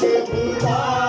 te cuidar.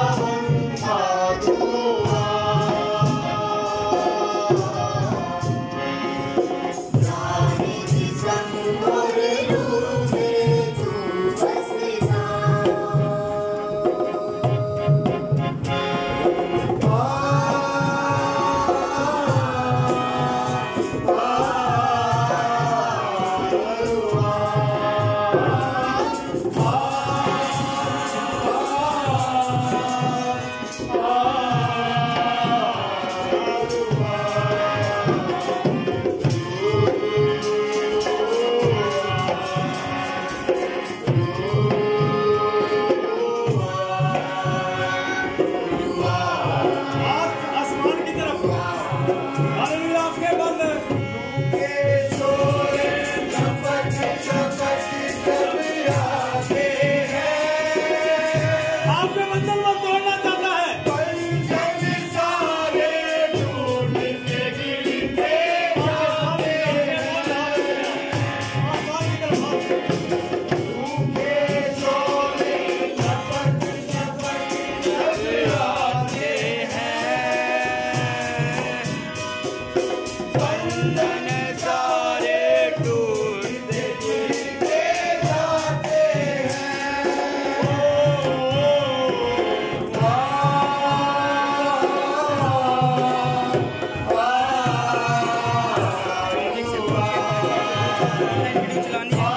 Online video चलानी है